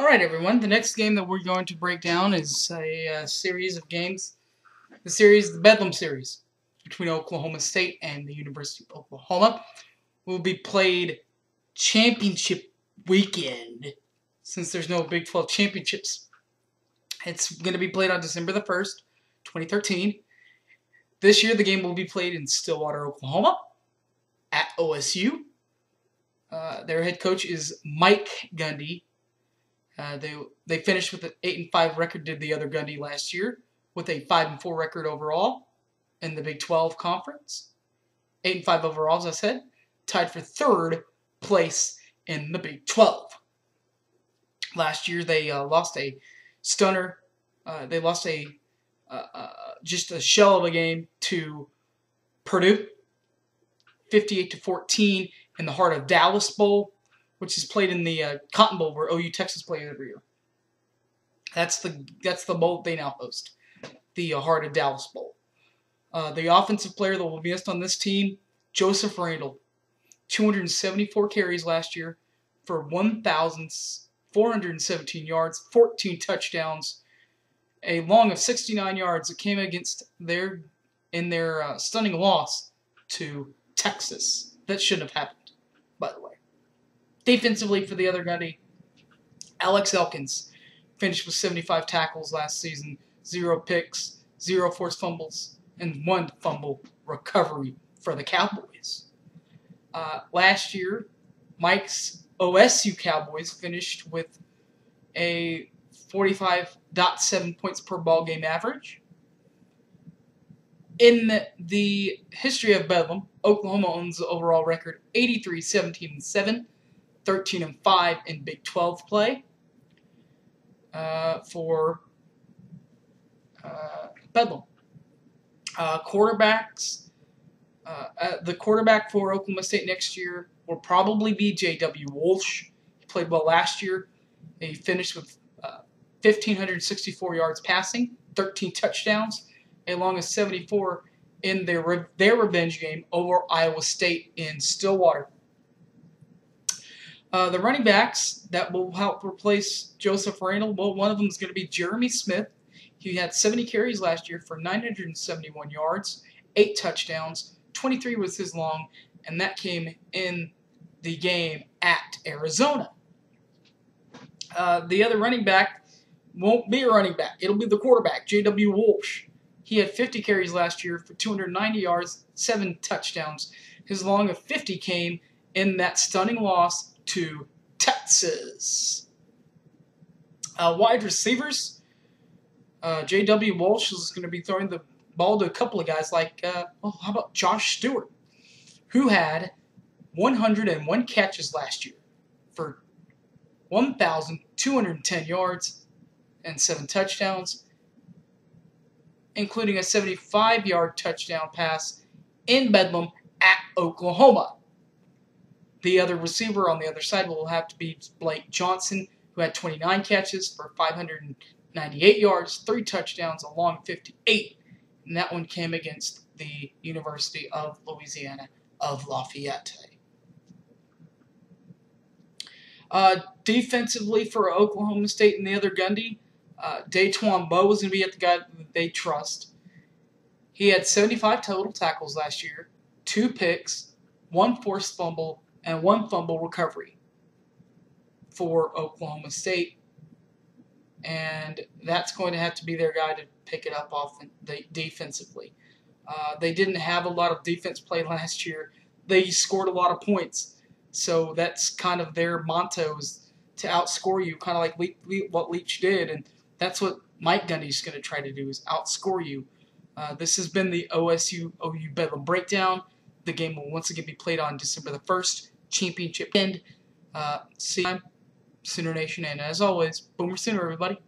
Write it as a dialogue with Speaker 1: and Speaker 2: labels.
Speaker 1: Alright everyone, the next game that we're going to break down is a, uh, series of games. The series, the Bedlam series, between Oklahoma State and the University of Oklahoma, will be played championship weekend, since there's no Big 12 championships. It's going to be played on December the 1st, 2013. This year the game will be played in Stillwater, Oklahoma, at OSU. Uh, their head coach is Mike Gundy, uh, they they finished with an eight and five record. Did the other Gundy last year with a five and four record overall in the Big 12 conference. Eight and five overall, as I said, tied for third place in the Big 12. Last year they uh, lost a stunner. Uh, they lost a uh, uh, just a shell of a game to Purdue, 58 to 14 in the heart of Dallas Bowl which is played in the uh, Cotton Bowl where OU Texas play every year. That's the that's the bowl they now host, the uh, Heart of Dallas Bowl. Uh, the offensive player that will be missed on this team, Joseph Randle, 274 carries last year for 1,417 yards, 14 touchdowns, a long of 69 yards that came against their in their uh, stunning loss to Texas. That shouldn't have happened, by the way. Defensively for the other Gundy, Alex Elkins finished with 75 tackles last season, zero picks, zero forced fumbles, and one fumble recovery for the Cowboys. Uh, last year, Mike's OSU Cowboys finished with a 45.7 points per ball game average. In the history of Bedlam, Oklahoma owns the overall record 83 17 7 13 and 5 in Big 12 play uh, for uh, Bedlam. Uh, quarterbacks, uh, uh, the quarterback for Oklahoma State next year will probably be J.W. Walsh. He played well last year. He finished with 1,564 uh, yards passing, 13 touchdowns, along with 74 in their, their revenge game over Iowa State in Stillwater. Uh, the running backs that will help replace Joseph Randle, well, one of them is going to be Jeremy Smith. He had 70 carries last year for 971 yards, 8 touchdowns, 23 was his long, and that came in the game at Arizona. Uh, the other running back won't be a running back. It'll be the quarterback, J.W. Walsh. He had 50 carries last year for 290 yards, 7 touchdowns. His long of 50 came in that stunning loss to Texas. Uh, wide receivers, uh, J.W. Walsh is going to be throwing the ball to a couple of guys like, uh, well, how about Josh Stewart, who had 101 catches last year for 1,210 yards and seven touchdowns, including a 75 yard touchdown pass in Bedlam at Oklahoma. The other receiver on the other side will have to be Blake Johnson, who had 29 catches for 598 yards, three touchdowns, a long 58. And that one came against the University of Louisiana of Lafayette. Uh, defensively for Oklahoma State and the other Gundy, uh, Daytawion Lowe is going to be at the guy that they trust. He had 75 total tackles last year, two picks, one forced fumble, and one fumble recovery for Oklahoma State. And that's going to have to be their guy to pick it up off the defensively. Uh, they didn't have a lot of defense play last year. They scored a lot of points. So that's kind of their motto is to outscore you, kind of like Le- Le- what Leach did. And that's what Mike Gundy's going to try to do is outscore you. Uh, this has been the OSU OU Bedlam Breakdown. The game will once again be played on December the 1st, championship. And Uh, see you Sooner Nation, and as always, Boomer Sooner, everybody.